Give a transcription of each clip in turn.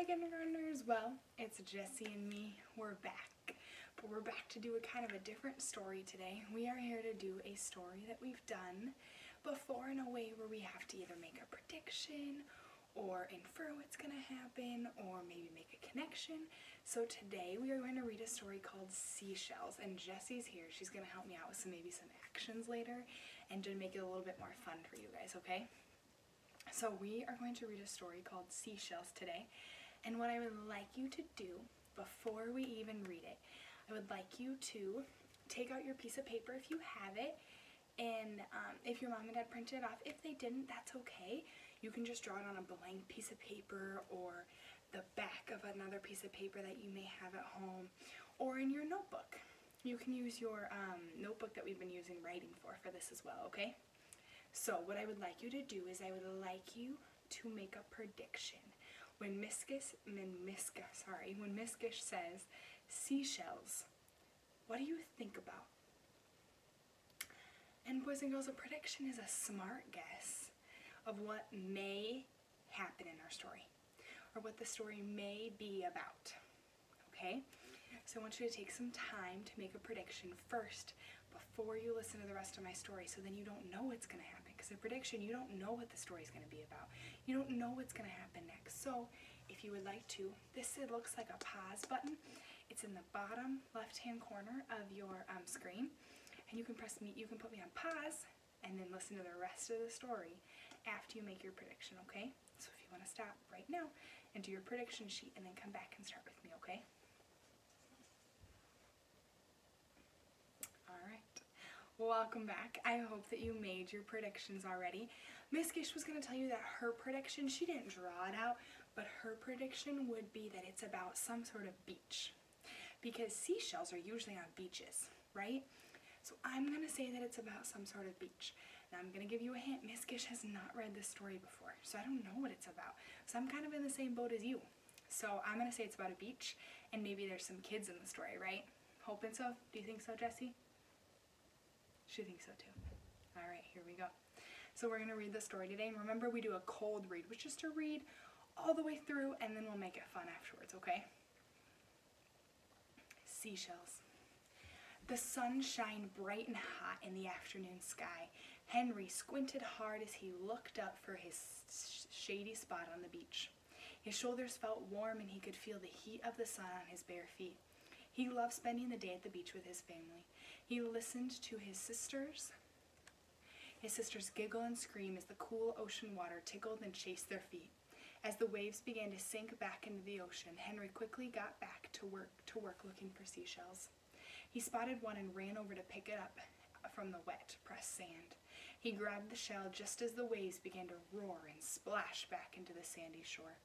Hi kindergartners! Well, it's Jessie and me. We're back. But we're back to do a kind of a different story today. We are here to do a story that we've done before in a way where we have to either make a prediction or infer what's going to happen or maybe make a connection. So today we are going to read a story called Seashells and Jessie's here. She's going to help me out with some maybe some actions later and to make it a little bit more fun for you guys, okay? So we are going to read a story called Seashells today and what I would like you to do before we even read it, I would like you to take out your piece of paper if you have it. And um, if your mom and dad printed it off, if they didn't, that's okay. You can just draw it on a blank piece of paper or the back of another piece of paper that you may have at home or in your notebook. You can use your um, notebook that we've been using writing for for this as well, okay? So what I would like you to do is I would like you to make a prediction when Miskus, Miska, sorry, when Miss Gish says seashells, what do you think about? And boys and girls, a prediction is a smart guess of what may happen in our story or what the story may be about. Okay? So I want you to take some time to make a prediction first before you listen to the rest of my story so then you don't know what's going to happen because a prediction you don't know what the story is going to be about. You don't know what's going to happen next. So if you would like to this it looks like a pause button. It's in the bottom left hand corner of your um, screen. And you can press me you can put me on pause and then listen to the rest of the story after you make your prediction okay? So if you want to stop right now and do your prediction sheet and then come back and start with me okay Welcome back. I hope that you made your predictions already. Miss Gish was going to tell you that her prediction, she didn't draw it out, but her prediction would be that it's about some sort of beach. Because seashells are usually on beaches, right? So I'm going to say that it's about some sort of beach. Now I'm going to give you a hint. Miss Gish has not read this story before, so I don't know what it's about. So I'm kind of in the same boat as you. So I'm going to say it's about a beach, and maybe there's some kids in the story, right? Hoping so. Do you think so, Jessie? She thinks so too. All right, here we go. So we're going to read the story today. And remember, we do a cold read, which is to read all the way through, and then we'll make it fun afterwards, okay? Seashells. The sun shined bright and hot in the afternoon sky. Henry squinted hard as he looked up for his shady spot on the beach. His shoulders felt warm and he could feel the heat of the sun on his bare feet. He loved spending the day at the beach with his family. He listened to his sisters. His sisters giggle and scream as the cool ocean water tickled and chased their feet. As the waves began to sink back into the ocean, Henry quickly got back to work to work looking for seashells. He spotted one and ran over to pick it up from the wet, pressed sand. He grabbed the shell just as the waves began to roar and splash back into the sandy shore.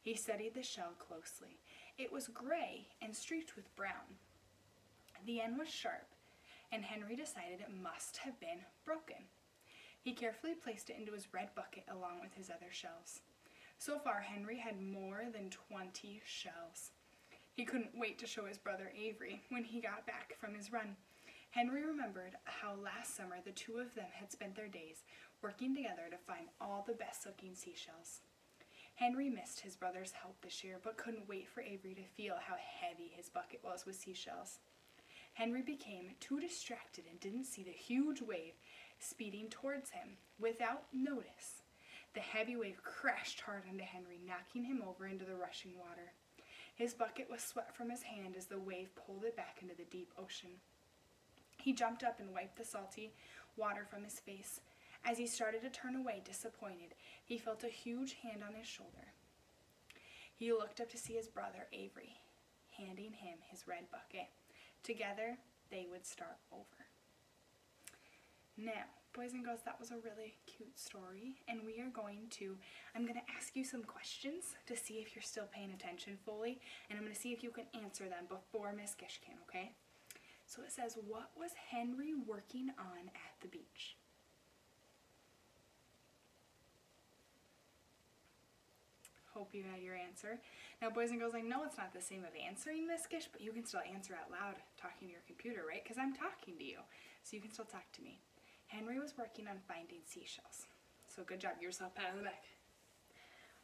He studied the shell closely. It was gray and streaked with brown. The end was sharp, and Henry decided it must have been broken. He carefully placed it into his red bucket along with his other shells. So far, Henry had more than 20 shells. He couldn't wait to show his brother Avery when he got back from his run. Henry remembered how last summer the two of them had spent their days working together to find all the best looking seashells. Henry missed his brother's help this year, but couldn't wait for Avery to feel how heavy his bucket was with seashells. Henry became too distracted and didn't see the huge wave speeding towards him. Without notice, the heavy wave crashed hard into Henry, knocking him over into the rushing water. His bucket was swept from his hand as the wave pulled it back into the deep ocean. He jumped up and wiped the salty water from his face. As he started to turn away, disappointed, he felt a huge hand on his shoulder. He looked up to see his brother, Avery, handing him his red bucket. Together, they would start over. Now, boys and girls, that was a really cute story, and we are going to, I'm going to ask you some questions to see if you're still paying attention fully, and I'm going to see if you can answer them before Miss Gish can, okay? So it says, what was Henry working on at the beach? Hope you had your answer. Now, boys and girls, I know it's not the same of answering Miss Gish, but you can still answer out loud talking to your computer, right? Because I'm talking to you, so you can still talk to me. Henry was working on finding seashells. So good job, yourself pat on the back.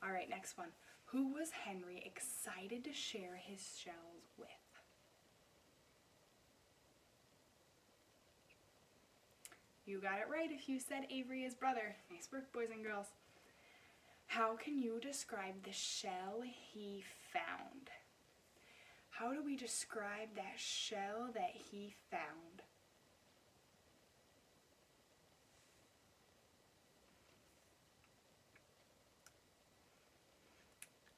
All right, next one. Who was Henry excited to share his shells with? You got it right if you said Avery his brother. Nice work, boys and girls. How can you describe the shell he found? How do we describe that shell that he found?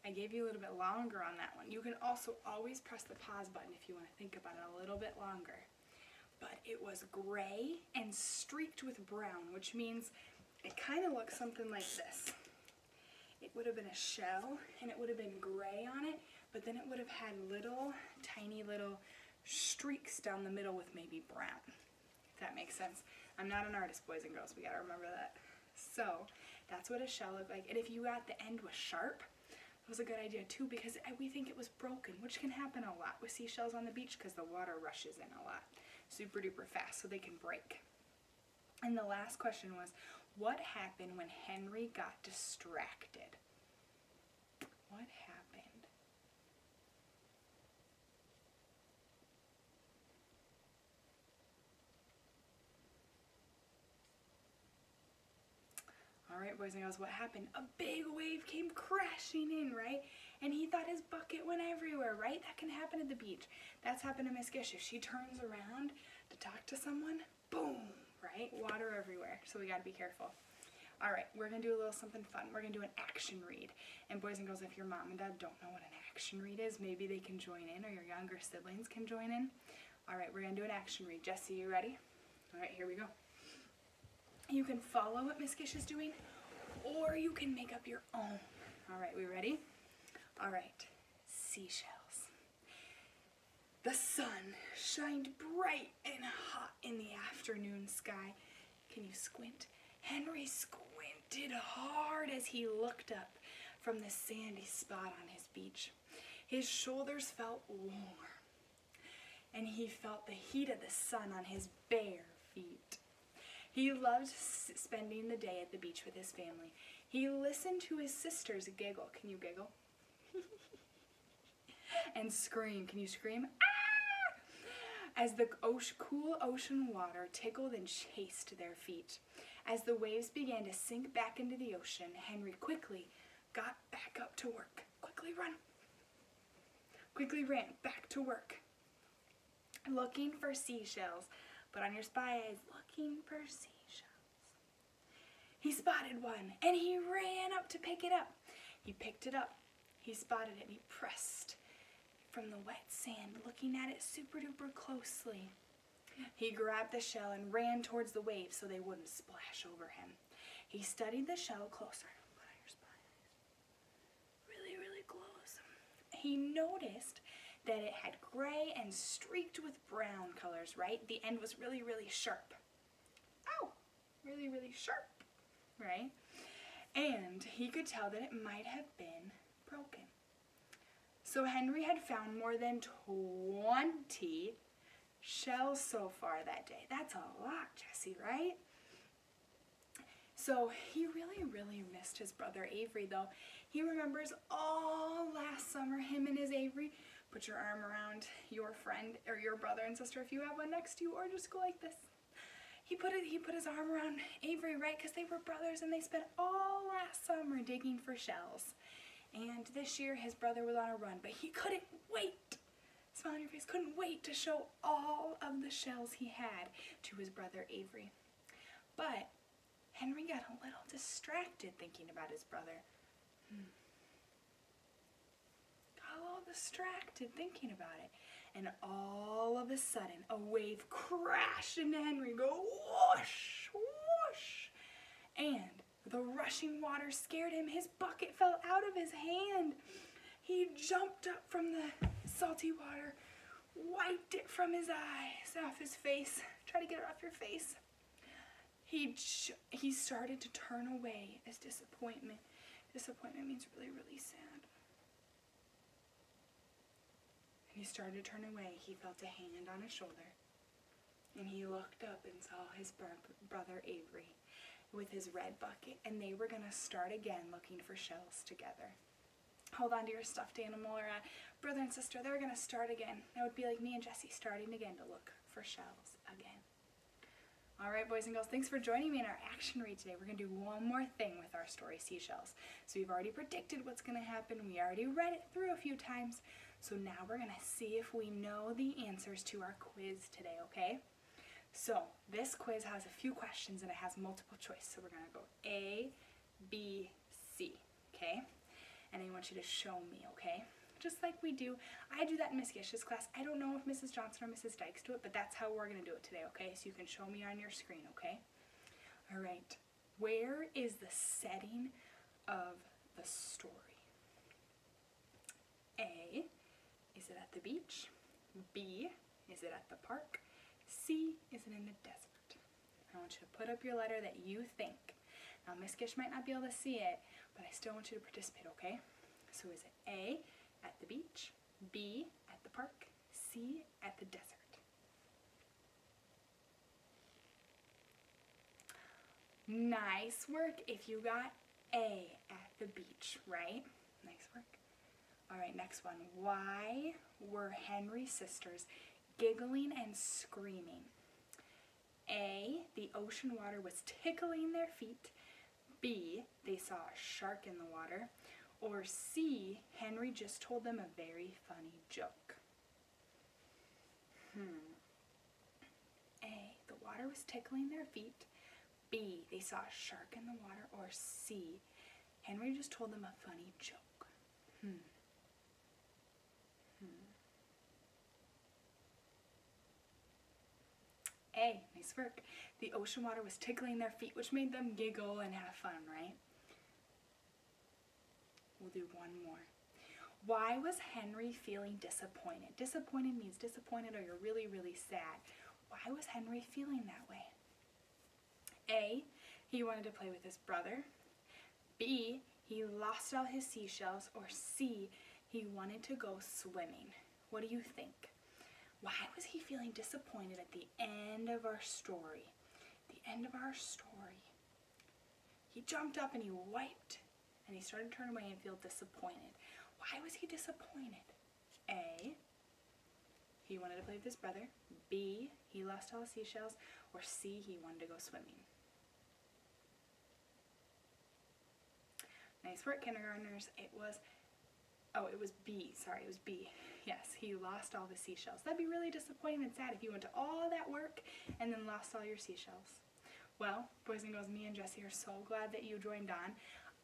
I gave you a little bit longer on that one. You can also always press the pause button if you want to think about it a little bit longer. But it was gray and streaked with brown, which means it kind of looks something like this. It would have been a shell and it would have been gray on it, but then it would have had little, tiny little streaks down the middle with maybe brown. If that makes sense. I'm not an artist, boys and girls. We gotta remember that. So, that's what a shell looked like. And if you at the end was sharp, it was a good idea too because we think it was broken, which can happen a lot with seashells on the beach because the water rushes in a lot super duper fast so they can break. And the last question was, what happened when Henry got distracted? What happened? All right, boys and girls, what happened? A big wave came crashing in, right? And he thought his bucket went everywhere, right? That can happen at the beach. That's happened to Miss Gish. If she turns around to talk to someone, boom, right? Water everywhere. So we got to be careful. All right, we're to do a little something fun. We're to do an action read. And boys and girls, if your mom and dad don't know what an action read is, maybe they can join in or your younger siblings can join in. All right, we're to do an action read. Jesse, you ready? All right, here we go. You can follow what Miss Gish is doing, or you can make up your own. All right, we ready? All right, seashells. The sun shined bright and hot in the afternoon sky. Can you squint? Henry squinted hard as he looked up from the sandy spot on his beach. His shoulders felt warm, and he felt the heat of the sun on his bare feet. He loved spending the day at the beach with his family. He listened to his sisters giggle. Can you giggle? and scream. Can you scream? Ah! As the cool ocean water tickled and chased their feet. As the waves began to sink back into the ocean, Henry quickly got back up to work. Quickly run. Quickly ran back to work. Looking for seashells Put on your spy eyes, looking for seashells. He spotted one, and he ran up to pick it up. He picked it up. He spotted it, and he pressed from the wet sand, looking at it super duper closely. He grabbed the shell and ran towards the waves so they wouldn't splash over him. He studied the shell closer. Really, really close. He noticed that it had gray and streaked with brown colors, right? The end was really, really sharp. Ow! Really, really sharp, right? And he could tell that it might have been broken. So Henry had found more than 20 shells so far that day. That's a lot, Jesse, right? So he really, really missed his brother Avery, though. He remembers all last summer, him and his Avery Put your arm around your friend or your brother and sister if you have one next to you, or just go like this. He put it. He put his arm around Avery, right? Because they were brothers and they spent all last summer digging for shells. And this year his brother was on a run, but he couldn't wait. Smile on your face. Couldn't wait to show all of the shells he had to his brother Avery. But Henry got a little distracted thinking about his brother. Hmm all distracted thinking about it. And all of a sudden, a wave crashed into Henry, go whoosh, whoosh. And the rushing water scared him. His bucket fell out of his hand. He jumped up from the salty water, wiped it from his eyes, off his face. Try to get it off your face. He, he started to turn away as disappointment. Disappointment means really, really sad. And he started to turn away, he felt a hand on his shoulder. And he looked up and saw his brother Avery with his red bucket. And they were going to start again looking for shells together. hold on to your stuffed animal or a brother and sister, they're going to start again. That would be like me and Jesse starting again to look for shells again. All right, boys and girls, thanks for joining me in our action read today. We're going to do one more thing with our story, Seashells. So we've already predicted what's going to happen. We already read it through a few times. So now we're going to see if we know the answers to our quiz today, okay? So this quiz has a few questions and it has multiple choice. So we're to go A, B, C, okay? And I want you to show me, okay? Just like we do. I do that in Miss Gish's class. I don't know if Mrs. Johnson or Mrs. Dykes do it, but that's how we're going to do it today, okay? So you can show me on your screen, okay? All right. Where is the setting of the story? A, is it at the beach? B, is it at the park? C, is in the desert? I want you to put up your letter that you think. Now, Miss Gish might not be able to see it, but I still want you to participate, okay? So is it A, at the beach, B, at the park, C, at the desert? Nice work if you got A at the beach, right? Nice work. All right, next one. Why were Henry's sisters giggling and screaming? A, the ocean water was tickling their feet. B, they saw a shark in the water. Or C, Henry just told them a very funny joke. Hmm. A, the water was tickling their feet. B, they saw a shark in the water. Or C, Henry just told them a funny joke. Hmm. A, nice work. The ocean water was tickling their feet, which made them giggle and have fun, right? We'll do one more. Why was Henry feeling disappointed? Disappointed means disappointed or you're really, really sad. Why was Henry feeling that way? A, he wanted to play with his brother. B, he lost all his seashells. Or C, he wanted to go swimming. What do you think? Why was he feeling disappointed at the end of our story? The end of our story. He jumped up and he wiped and he started to turn away and feel disappointed. Why was he disappointed? A, he wanted to play with his brother. B, he lost all his seashells. Or C, he wanted to go swimming. Nice work, kindergartners. It was, oh, it was B. Sorry, it was B. Yes, he lost all the seashells. That'd be really disappointing and sad if you went to all that work and then lost all your seashells. Well, boys and girls, me and Jesse are so glad that you joined on.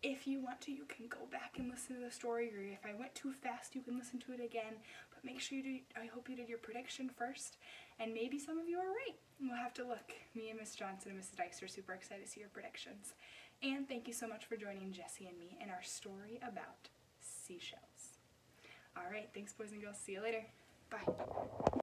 If you want to, you can go back and listen to the story, or if I went too fast, you can listen to it again. But make sure you do, I hope you did your prediction first, and maybe some of you are right. We'll have to look. Me and Miss Johnson and Mrs. Dykes are super excited to see your predictions. And thank you so much for joining Jesse and me in our story about seashells. All right, thanks boys and girls. See you later. Bye.